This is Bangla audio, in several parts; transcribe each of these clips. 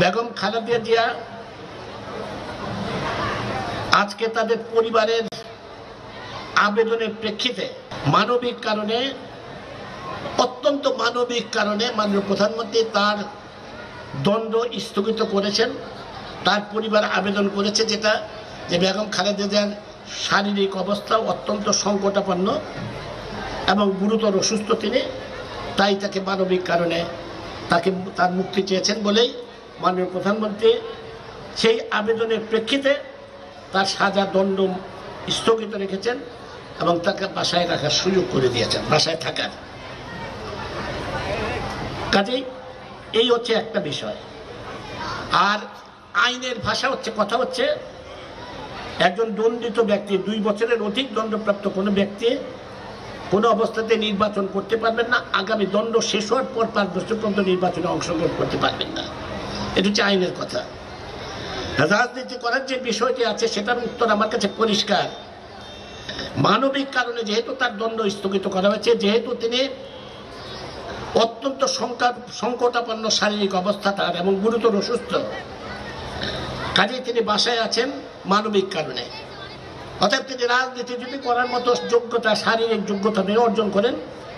বেগম খালেদা জিয়া আজকে তাদের পরিবারের আবেদনের প্রেক্ষিতে মানবিক কারণে, অত্যন্ত মানবিক কারণে মাননীয় প্রধানমন্ত্রী তার দণ্ড স্থগিত করেছেন। তার পরিবার আবেদন করেছে যেটা, যে বেগম খালেদা জিয়ার শারীরিক অবস্থা অত্যন্ত সংকটাপন্ন এবং গুরুতর অসুস্থ তিনি, তাই তাকে মানবিক কারণে তাকে তার মুক্তি চেয়েছেন বলেই মাননীয় প্রধানমন্ত্রী, সেই আবেদনের প্রেক্ষিতে তার সাজা দণ্ড স্থগিত রেখেছেন এবং তাকে বাসায় রাখার সুযোগ করে দিয়েছেন, বাসায় থাকার। কাজেই এই হচ্ছে একটা বিষয়। আর আইনের ভাষা হচ্ছে, কথা হচ্ছে, একজন দণ্ডিত ব্যক্তি, দুই বছরের অধিক দণ্ডপ্রাপ্ত কোনো ব্যক্তি কোনো অবস্থাতে নির্বাচন করতে পারবেন না, আগামী দণ্ড শেষ হওয়ার পর পাঁচ বছর পর্যন্ত নির্বাচনে অংশগ্রহণ করতে পারবেন না। এটা হচ্ছে আইনের কথা রাজনীতি করার যে বিষয়টি আছে, সেটার উত্তর আমার কাছে পরিষ্কার। মানবিক কারণে যেহেতু তার দণ্ড স্থগিত করা হয়েছে, যেহেতু তিনি অত্যন্ত সংকট সংকটাপন্ন শারীরিক অবস্থা তার এবং গুরুতর অসুস্থ। কাজেই তিনি বাসায় আছেন মানবিক কারণে। অর্থাৎ তিনি রাজনীতি যদি করার মতো যোগ্যতা, শারীরিক যোগ্যতা নিয়ে অর্জন করেন,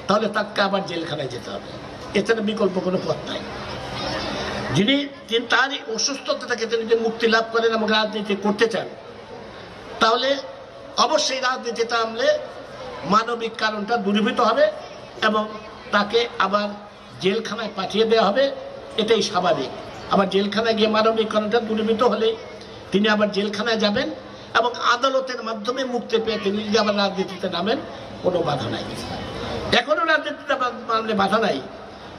তাহলে তাকে আবার জেলখানায় যেতে হবে। এছাড়া বিকল্প কোনো পথ নাই। যিনি তিনি তার অসুস্থতা থেকে তিনি যদি মুক্তি লাভ করেন, এবং রাজনীতি করতে চান, তাহলে অবশ্যই রাজনীতিতে আমলে মানবিক কারণটা দূরীভূত হবে এবং তাকে আবার জেলখানায় পাঠিয়ে দেওয়া হবে, এটাই স্বাভাবিক। আবার জেলখানায় গিয়ে মানবিক কারণটা দূরীভূত হলে তিনি আবার জেলখানায় যাবেন এবং আদালতের মাধ্যমে মুক্তি পেয়ে তিনি যদি আবার রাজনীতিতে নামেন, কোনো বাধা নাই। এখনও রাজনীতিতে মানলে বাধা নাই।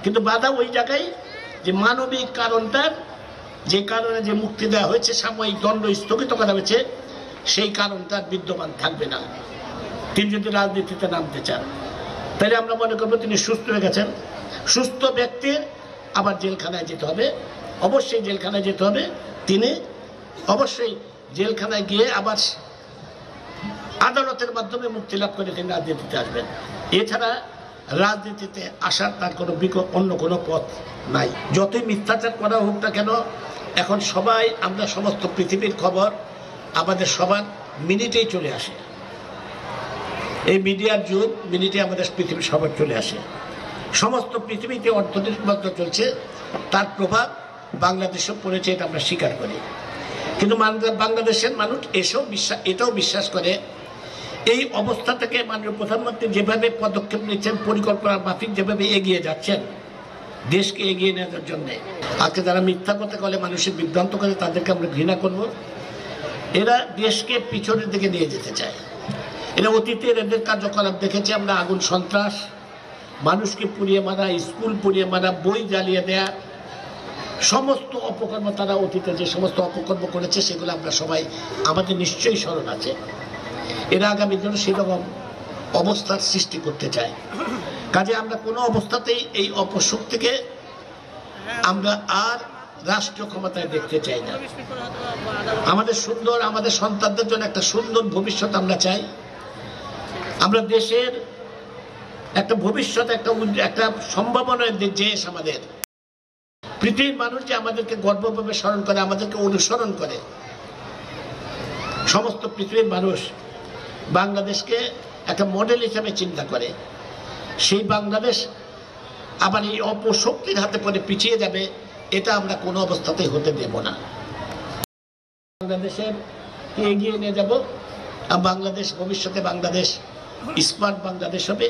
কিন্তু বাধা ওই জায়গায় যে মানবিক কারণটার যে কারণে যে মুক্তি দেওয়া হয়েছে, সাময়িক দণ্ড স্থগিত করা হয়েছে, সেই কারণটা বিদ্যমান থাকবে না। তিনি যদি রাজনীতিতে নামতে চান, তাহলে আমরা মনে করব তিনি সুস্থ হয়ে গেছেন। সুস্থ ব্যক্তির আবার জেলখানায় যেতে হবে। অবশ্যই জেলখানায় যেতে হবে। তিনি অবশ্যই জেলখানায় গিয়ে আবার আদালতের মাধ্যমে মুক্তি লাভ করে তিনি রাজনীতিতে আসবেন। এছাড়া রাজনীতিতে আসার তার কোনো বিকল্প, অন্য কোনো পথ নাই। যতই মিথ্যাচার করা হোক না কেন, এখন সবাই, আমরা সমস্ত পৃথিবীর খবর আমাদের সবার মিনিটেই চলে আসে। এই মিডিয়ার যুগ মিনিটে আমাদের পৃথিবীর সবার চলে আসে। সমস্ত পৃথিবীতে অর্থনৈতিক মন্ত্র চলছে, তার প্রভাব বাংলাদেশেও পড়েছে, এটা আমরা স্বীকার করি। কিন্তু বাংলাদেশের মানুষ এসেও বিশ্বাস, এটাও বিশ্বাস করে এই অবস্থা থেকে মাননীয় প্রধানমন্ত্রী যেভাবে পদক্ষেপ নিচ্ছেন, পরিকল্পনা মাফিক যেভাবে এগিয়ে যাচ্ছেন, দেশকে এগিয়ে নেওয়ার জন্য। আজকে যারা মিথ্যা কথা বলে, মানুষের বিভ্রান্ত করে, তাদেরকে আমরা ঘৃণা করব। এরা দেশকে পিছনের দিকে নিয়ে যেতে চায়। এরা অতীতের এদের কার্যকলাপ দেখেছি, আমরা আগুন সন্ত্রাস, মানুষকে পুড়িয়ে মারা, স্কুল পুড়িয়ে মারা, বই জ্বালিয়ে দেয়া, সমস্ত অপকর্ম তারা অতীতে যে সমস্ত অপকর্ম করেছে, সেগুলো আমরা সবাই, আমাদের নিশ্চয়ই স্মরণ আছে। এরা আগামী দিনে সেরকম অবস্থার সৃষ্টি করতে চায়। কাজে আমরা কোনো অবস্থাতেই এই অপশক্তিকে আমরা আর রাষ্ট্রীয় ক্ষমতায় দেখতে চাই না। আমাদের সুন্দর, আমাদের সন্তানদের জন্য একটা সুন্দর ভবিষ্যৎ আমরা চাই। আমরা দেশের একটা ভবিষ্যৎ, একটা একটা সম্ভাবনার দেশ আমাদের। পৃথিবীর মানুষ যে আমাদেরকে গর্বভাবে স্মরণ করে, আমাদেরকে অনুসরণ করে, সমস্ত পৃথিবীর মানুষ বাংলাদেশকে একটা মডেল হিসাবে চিন্তা করে। সেই বাংলাদেশ আবার এই অপশক্তির হাতে পরে পিছিয়ে যাবে, এটা আমরা কোনো অবস্থাতেই হতে দেব না। বাংলাদেশের এগিয়ে নিয়ে যাব বাংলাদেশ ভবিষ্যতে বাংলাদেশ স্মার্ট বাংলাদেশ হবে।